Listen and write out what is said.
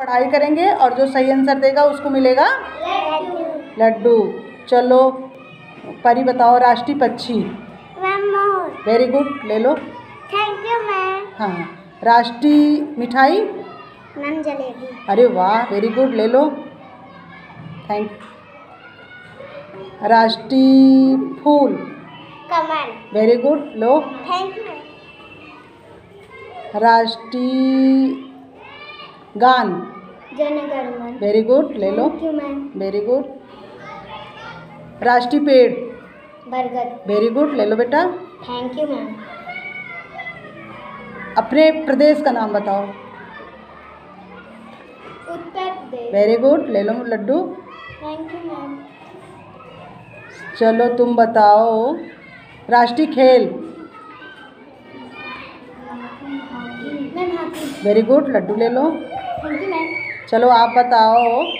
पढ़ाई करेंगे और जो सही आंसर देगा उसको मिलेगा लड्डू। चलो परी बताओ राष्ट्रीय पक्षी। वेरी गुड ले लो। थैंक यू मैम हाँ राष्ट्रीय मिठाई? मैम जलेबी। अरे वाह वेरी गुड ले लो। थैंक राष्ट्रीय फूल? कमल। वेरी गुड लो। थैंक यू राष्ट्रीय गान। जनगणमन। वेरी गुड ले लो। वेरी गुड राष्ट्रीय पेड़। बरगद। वेरी गुड ले लो बेटा। थैंक यू मैम अपने प्रदेश का नाम बताओ। उत्तर प्रदेश। वेरी गुड ले लो लड्डू। थैंक यू मैम चलो तुम बताओ। राष्ट्रीय खेल। वेरी गुड लड्डू ले लो। चलो आप बताओ